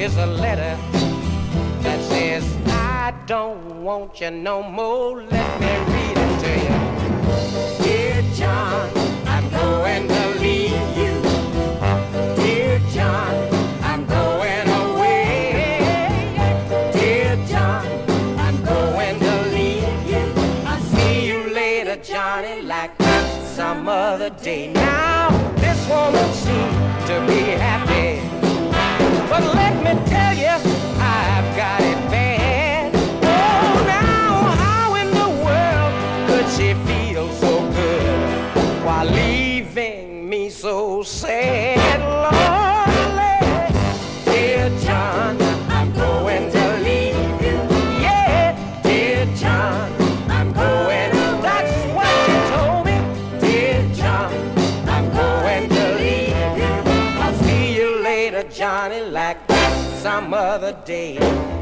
is a letter that says, I don't want you no more. Let me read it to you. Dear John, I'm going to leave you. Dear John, I'm going away. Dear John, I'm going to leave you. I'll see you later, Johnny, like some other day. Now, this woman seems to be happy. Leaving me so sad? Lord, dear John, I'm going to leave you. Yeah, dear John, I'm going. That's what she told me. Dear John, I'm going to leave you. I'll see you later, Johnny, like some other day.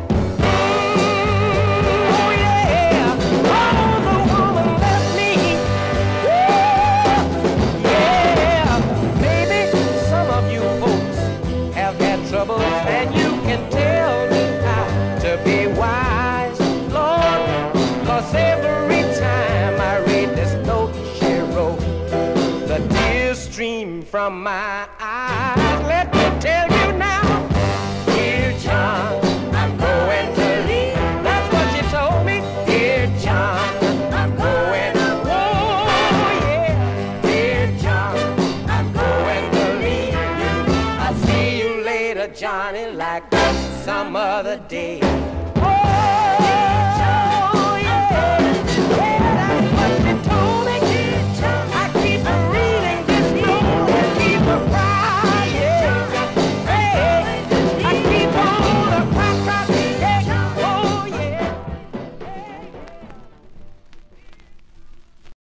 Have troubles, and you can tell me how to be wise, Lord. Cause every time I read this note she wrote, the tears stream from my eyes. Let me tell you Johnny, like some other day.